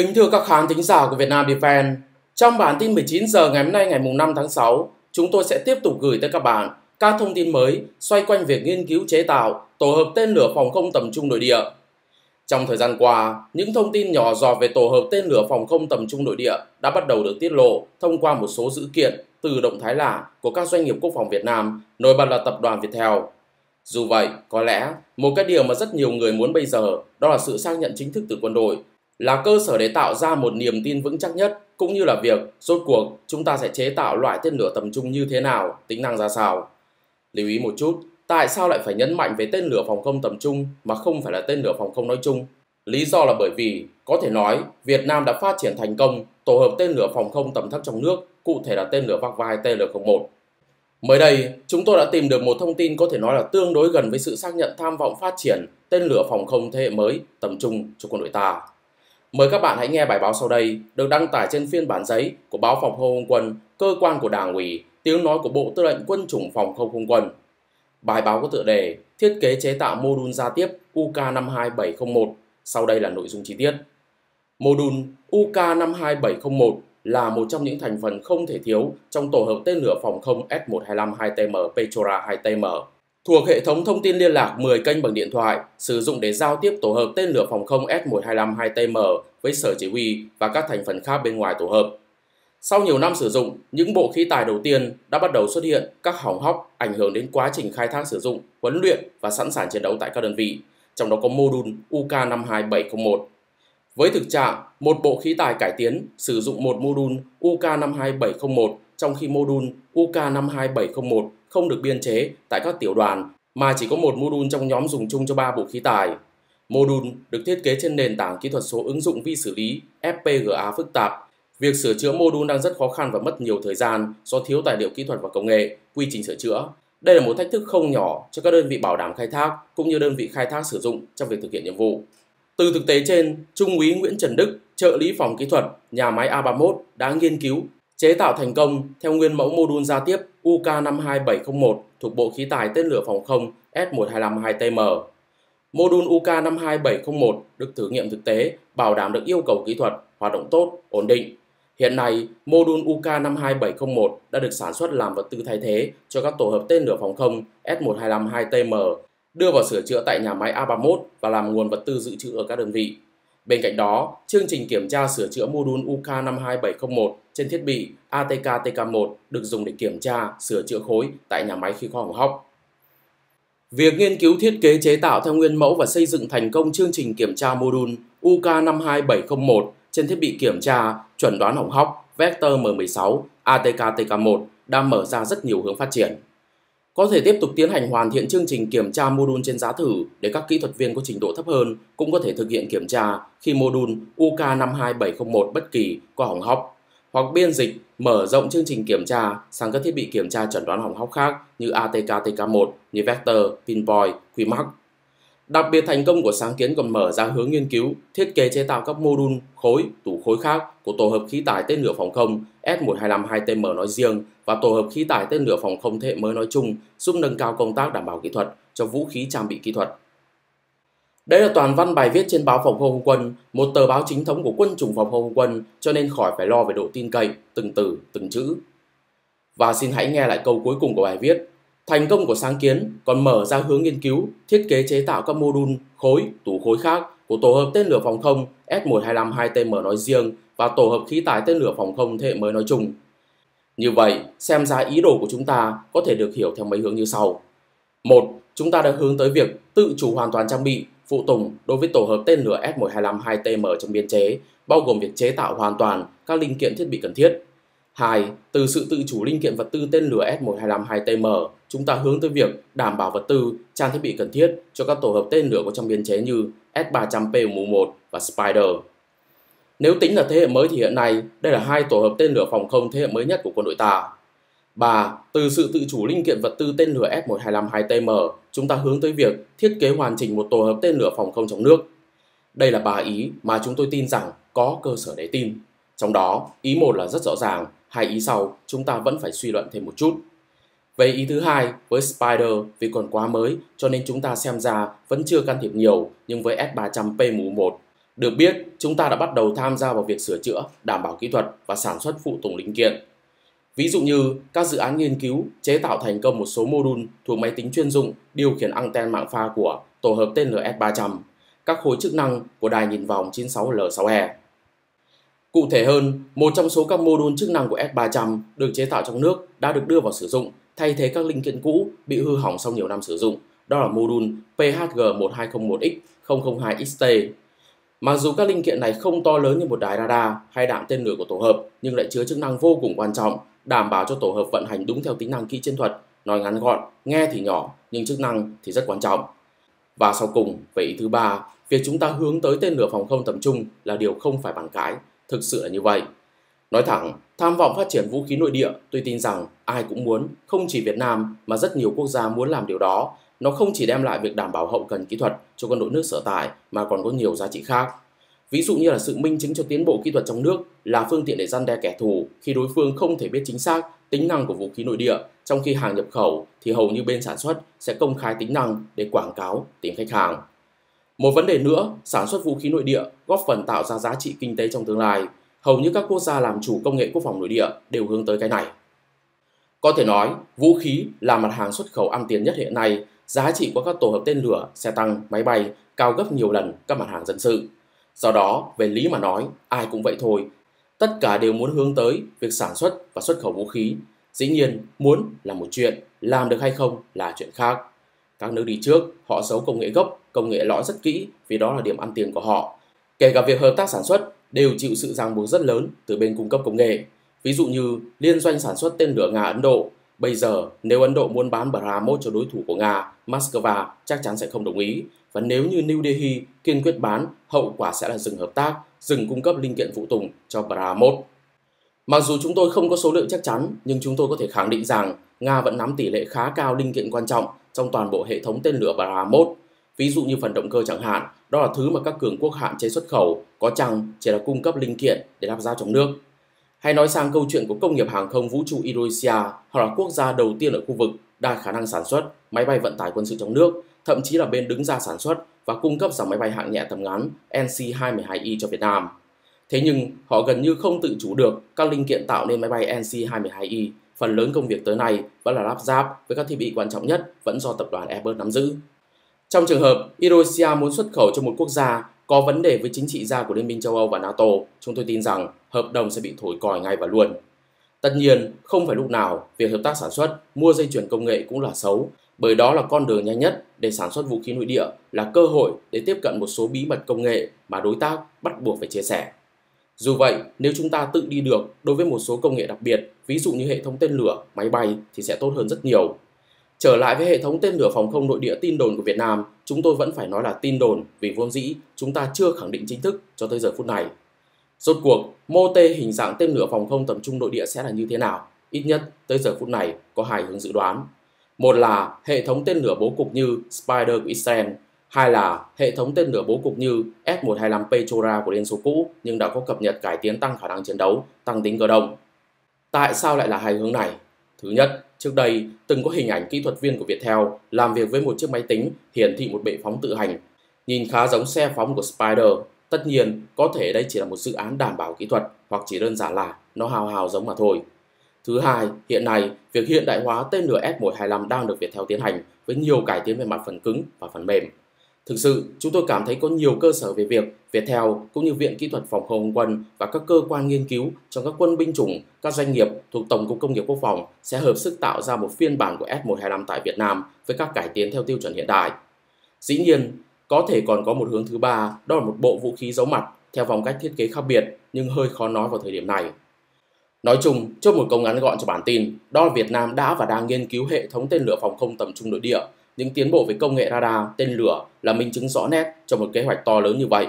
Kính thưa các khán thính giả của Việt Nam Defense, trong bản tin 19 giờ ngày hôm nay ngày 5 tháng 6, chúng tôi sẽ tiếp tục gửi tới các bạn các thông tin mới xoay quanh việc nghiên cứu chế tạo tổ hợp tên lửa phòng không tầm trung nội địa. Trong thời gian qua, những thông tin nhỏ giọt về tổ hợp tên lửa phòng không tầm trung nội địa đã bắt đầu được tiết lộ thông qua một số dữ kiện từ động thái lạ của các doanh nghiệp quốc phòng Việt Nam, nổi bật là tập đoàn Viettel. Dù vậy, có lẽ một cái điều mà rất nhiều người muốn bây giờ đó là sự xác nhận chính thức từ quân đội là cơ sở để tạo ra một niềm tin vững chắc nhất cũng như là việc rốt cuộc chúng ta sẽ chế tạo loại tên lửa tầm trung như thế nào, tính năng ra sao. Lưu ý một chút, tại sao lại phải nhấn mạnh về tên lửa phòng không tầm trung mà không phải là tên lửa phòng không nói chung? Lý do là bởi vì có thể nói Việt Nam đã phát triển thành công tổ hợp tên lửa phòng không tầm thấp trong nước, cụ thể là tên lửa vác vai TL01. Mới đây, chúng tôi đã tìm được một thông tin có thể nói là tương đối gần với sự xác nhận tham vọng phát triển tên lửa phòng không thế hệ mới tầm trung cho quân đội ta. Mời các bạn hãy nghe bài báo sau đây được đăng tải trên phiên bản giấy của báo Phòng không không quân, cơ quan của Đảng ủy, tiếng nói của Bộ Tư lệnh Quân chủng Phòng không không quân. Bài báo có tựa đề Thiết kế chế tạo mô đun gia tiếp UK52701. Sau đây là nội dung chi tiết. Mô đun UK52701 là một trong những thành phần không thể thiếu trong tổ hợp tên lửa phòng không S125 2TM Petra 2TM thuộc hệ thống thông tin liên lạc 10 kênh bằng điện thoại sử dụng để giao tiếp tổ hợp tên lửa phòng không S125 2TM với sở chỉ huy và các thành phần khác bên ngoài tổ hợp. Sau nhiều năm sử dụng, những bộ khí tài đầu tiên đã bắt đầu xuất hiện các hỏng hóc ảnh hưởng đến quá trình khai thác sử dụng, huấn luyện và sẵn sàng chiến đấu tại các đơn vị, trong đó có mô đun UK52701. Với thực trạng, một bộ khí tài cải tiến sử dụng một mô đun UK52701 trong khi mô đun UK52701 không được biên chế tại các tiểu đoàn mà chỉ có một mô đun trong nhóm dùng chung cho ba bộ khí tài. Mô đun được thiết kế trên nền tảng kỹ thuật số ứng dụng vi xử lý FPGA phức tạp. Việc sửa chữa mô đun đang rất khó khăn và mất nhiều thời gian do thiếu tài liệu kỹ thuật và công nghệ, quy trình sửa chữa. Đây là một thách thức không nhỏ cho các đơn vị bảo đảm khai thác cũng như đơn vị khai thác sử dụng trong việc thực hiện nhiệm vụ. Từ thực tế trên, Trung úy Nguyễn Trần Đức, trợ lý phòng kỹ thuật, nhà máy A31 đã nghiên cứu chế tạo thành công theo nguyên mẫu mô đun gia tiếp UK52701 thuộc Bộ Khí tài tên lửa phòng không S1252TM. Mô đun UK52701 được thử nghiệm thực tế bảo đảm được yêu cầu kỹ thuật, hoạt động tốt, ổn định. Hiện nay, mô đun UK52701 đã được sản xuất làm vật tư thay thế cho các tổ hợp tên lửa phòng không S1252TM, đưa vào sửa chữa tại nhà máy A31 và làm nguồn vật tư dự trữ ở các đơn vị. Bên cạnh đó, chương trình kiểm tra sửa chữa mô đun UK52701 trên thiết bị ATK TK1 được dùng để kiểm tra, sửa chữa khối tại nhà máy khi có hỏng hóc. Việc nghiên cứu thiết kế chế tạo theo nguyên mẫu và xây dựng thành công chương trình kiểm tra mô đun UK52701 trên thiết bị kiểm tra, chuẩn đoán hỏng hóc Vector M16 ATK TK1 đã mở ra rất nhiều hướng phát triển. Có thể tiếp tục tiến hành hoàn thiện chương trình kiểm tra mô đun trên giá thử để các kỹ thuật viên có trình độ thấp hơn cũng có thể thực hiện kiểm tra khi mô đun UK52701 bất kỳ có hỏng hóc hoặc biên dịch mở rộng chương trình kiểm tra sang các thiết bị kiểm tra chẩn đoán hỏng hóc khác như ATK TK1 như Vector, Pinpoint, QMAX. Đặc biệt thành công của sáng kiến còn mở ra hướng nghiên cứu, thiết kế chế tạo các mô đun, khối, tủ khối khác của tổ hợp khí tải tên lửa phòng không S1252TM nói riêng và tổ hợp khí tải tên lửa phòng không thế mới nói chung giúp nâng cao công tác đảm bảo kỹ thuật cho vũ khí trang bị kỹ thuật. Đây là toàn văn bài viết trên báo Phòng không không quân, một tờ báo chính thống của quân chủng Phòng không không quân, cho nên khỏi phải lo về độ tin cậy, từng từ, từng chữ. Và xin hãy nghe lại câu cuối cùng của bài viết. Thành công của sáng kiến còn mở ra hướng nghiên cứu, thiết kế chế tạo các mô đun, khối, tủ khối khác của tổ hợp tên lửa phòng không S125 2TM nói riêng và tổ hợp khí tài tên lửa phòng không thế hệ mới nói chung. Như vậy, xem ra ý đồ của chúng ta có thể được hiểu theo mấy hướng như sau. Một, chúng ta đã hướng tới việc tự chủ hoàn toàn trang bị, phụ tùng đối với tổ hợp tên lửa S125 2TM trong biên chế, bao gồm việc chế tạo hoàn toàn các linh kiện thiết bị cần thiết. 2. Từ sự tự chủ linh kiện vật tư tên lửa S125 2TM, chúng ta hướng tới việc đảm bảo vật tư, trang thiết bị cần thiết cho các tổ hợp tên lửa có trong biên chế như S300P1 và Spider. Nếu tính là thế hệ mới thì hiện nay, đây là hai tổ hợp tên lửa phòng không thế hệ mới nhất của quân đội ta. 3. Từ sự tự chủ linh kiện vật tư tên lửa S125 2TM, chúng ta hướng tới việc thiết kế hoàn chỉnh một tổ hợp tên lửa phòng không trong nước. Đây là ba ý mà chúng tôi tin rằng có cơ sở để tin. Trong đó, ý một là rất rõ ràng, hai ý sau chúng ta vẫn phải suy luận thêm một chút. Về ý thứ hai, với Spider vì còn quá mới cho nên chúng ta xem ra vẫn chưa can thiệp nhiều, nhưng với S300 P1 Được biết, chúng ta đã bắt đầu tham gia vào việc sửa chữa, đảm bảo kỹ thuật và sản xuất phụ tùng linh kiện. Ví dụ như các dự án nghiên cứu chế tạo thành công một số mô đun thuộc máy tính chuyên dụng điều khiển anten mạng pha của tổ hợp tên lửa S300, các khối chức năng của đài nhìn vòng 96L6E. Cụ thể hơn, một trong số các mô đun chức năng của S300 được chế tạo trong nước đã được đưa vào sử dụng thay thế các linh kiện cũ bị hư hỏng sau nhiều năm sử dụng. Đó là mô đun PHG1201X002XT. Mặc dù các linh kiện này không to lớn như một đài radar hay đạn tên lửa của tổ hợp, nhưng lại chứa chức năng vô cùng quan trọng, đảm bảo cho tổ hợp vận hành đúng theo tính năng kỹ chiến thuật, nói ngắn gọn, nghe thì nhỏ nhưng chức năng thì rất quan trọng. Và sau cùng, về ý thứ ba, việc chúng ta hướng tới tên lửa phòng không tầm trung là điều không phải bàn cãi, thực sự là như vậy. Nói thẳng, tham vọng phát triển vũ khí nội địa, tôi tin rằng ai cũng muốn, không chỉ Việt Nam mà rất nhiều quốc gia muốn làm điều đó. Nó không chỉ đem lại việc đảm bảo hậu cần kỹ thuật cho quân đội nước sở tại mà còn có nhiều giá trị khác. Ví dụ như là sự minh chứng cho tiến bộ kỹ thuật trong nước là phương tiện để gian đe kẻ thù khi đối phương không thể biết chính xác tính năng của vũ khí nội địa, trong khi hàng nhập khẩu thì hầu như bên sản xuất sẽ công khai tính năng để quảng cáo tìm khách hàng. Một vấn đề nữa, sản xuất vũ khí nội địa góp phần tạo ra giá trị kinh tế trong tương lai. Hầu như các quốc gia làm chủ công nghệ quốc phòng nội địa đều hướng tới cái này. Có thể nói, vũ khí là mặt hàng xuất khẩu ăn tiền nhất hiện nay, giá trị của các tổ hợp tên lửa, xe tăng, máy bay cao gấp nhiều lần các mặt hàng dân sự. Do đó, về lý mà nói, ai cũng vậy thôi. Tất cả đều muốn hướng tới việc sản xuất và xuất khẩu vũ khí. Dĩ nhiên, muốn là một chuyện, làm được hay không là chuyện khác. Các nước đi trước, họ giấu công nghệ gốc, công nghệ lõi rất kỹ vì đó là điểm ăn tiền của họ. Kể cả việc hợp tác sản xuất đều chịu sự ràng buộc rất lớn từ bên cung cấp công nghệ. Ví dụ như liên doanh sản xuất tên lửa Nga Ấn Độ. Bây giờ, nếu Ấn Độ muốn bán BrahMos cho đối thủ của Nga, Moscow chắc chắn sẽ không đồng ý. Và nếu như New Delhi kiên quyết bán, hậu quả sẽ là dừng hợp tác, dừng cung cấp linh kiện phụ tùng cho BrahMos. Mặc dù chúng tôi không có số lượng chắc chắn, nhưng chúng tôi có thể khẳng định rằng Nga vẫn nắm tỷ lệ khá cao linh kiện quan trọng trong toàn bộ hệ thống tên lửa BrahMos. Ví dụ như phần động cơ chẳng hạn, đó là thứ mà các cường quốc hạn chế xuất khẩu, có chăng chỉ là cung cấp linh kiện để lắp ráp trong nước. Hay nói sang câu chuyện của công nghiệp hàng không vũ trụ Indonesia, họ là quốc gia đầu tiên ở khu vực đa khả năng sản xuất máy bay vận tải quân sự trong nước, thậm chí là bên đứng ra sản xuất và cung cấp dòng máy bay hạng nhẹ tầm ngắn NC-22i cho Việt Nam. Thế nhưng họ gần như không tự chủ được các linh kiện tạo nên máy bay NC-22i. Phần lớn công việc tới nay vẫn là lắp ráp với các thiết bị quan trọng nhất vẫn do tập đoàn Airbus nắm giữ. Trong trường hợp Indonesia muốn xuất khẩu cho một quốc gia có vấn đề với chính trị gia của Liên minh châu Âu và NATO, chúng tôi tin rằng hợp đồng sẽ bị thổi còi ngay và luôn. Tất nhiên, không phải lúc nào việc hợp tác sản xuất, mua dây chuyển công nghệ cũng là xấu, bởi đó là con đường nhanh nhất để sản xuất vũ khí nội địa, là cơ hội để tiếp cận một số bí mật công nghệ mà đối tác bắt buộc phải chia sẻ. Dù vậy, nếu chúng ta tự đi được đối với một số công nghệ đặc biệt, ví dụ như hệ thống tên lửa, máy bay thì sẽ tốt hơn rất nhiều. Trở lại với hệ thống tên lửa phòng không nội địa tin đồn của Việt Nam, chúng tôi vẫn phải nói là tin đồn vì vốn dĩ chúng ta chưa khẳng định chính thức cho tới giờ phút này. Rốt cuộc, mô tê hình dạng tên lửa phòng không tầm trung nội địa sẽ là như thế nào? Ít nhất tới giờ phút này có hai hướng dự đoán. Một là hệ thống tên lửa bố cục như Spider của Israel, hai là hệ thống tên lửa bố cục như S-125 Petrora của Liên Xô cũ nhưng đã có cập nhật cải tiến tăng khả năng chiến đấu, tăng tính cơ động. Tại sao lại là hai hướng này? Thứ nhất, trước đây từng có hình ảnh kỹ thuật viên của Viettel làm việc với một chiếc máy tính hiển thị một bệ phóng tự hành, nhìn khá giống xe phóng của Spider. Tất nhiên, có thể đây chỉ là một dự án đảm bảo kỹ thuật hoặc chỉ đơn giản là nó hào hào giống mà thôi. Thứ hai, hiện nay, việc hiện đại hóa tên lửa S-125 đang được Viettel tiến hành với nhiều cải tiến về mặt phần cứng và phần mềm. Thực sự, chúng tôi cảm thấy có nhiều cơ sở về việc Viettel cũng như Viện Kỹ thuật Phòng không quân và các cơ quan nghiên cứu trong các quân binh chủng, các doanh nghiệp thuộc Tổng cục Công nghiệp Quốc phòng sẽ hợp sức tạo ra một phiên bản của S-125 tại Việt Nam với các cải tiến theo tiêu chuẩn hiện đại. Dĩ nhiên, có thể còn có một hướng thứ ba, đó là một bộ vũ khí giấu mặt theo phong cách thiết kế khác biệt nhưng hơi khó nói vào thời điểm này. Nói chung, chốt một câu ngắn gọn cho bản tin, đó là Việt Nam đã và đang nghiên cứu hệ thống tên lửa phòng không tầm trung nội địa những tiến bộ về công nghệ radar, tên lửa là minh chứng rõ nét cho một kế hoạch to lớn như vậy.